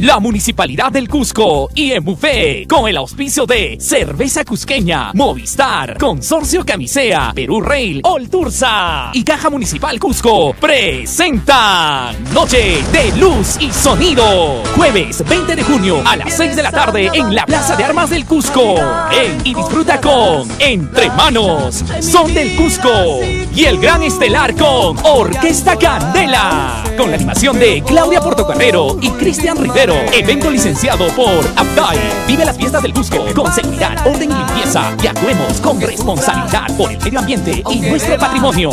la Municipalidad del Cusco y en buffet con el auspicio de Cerveza Cusqueña, Movistar, Consorcio Camisea, Perú Rail, Olturza y Caja Municipal Cusco presenta Noche de Luz y Sonido. Jueves 20 de junio a las 6 de la tarde en la Plaza de Armas del Cusco. Y disfruta con Entre Manos, Son del Cusco y el gran estelar con Orquesta Candela. Con la animación de Claudia Portocarrero y Cristian Rivero. Evento licenciado por Abdai. Vive las fiestas del Cusco con seguridad, orden y limpieza. Y actuemos con responsabilidad por el medio ambiente y nuestro patrimonio.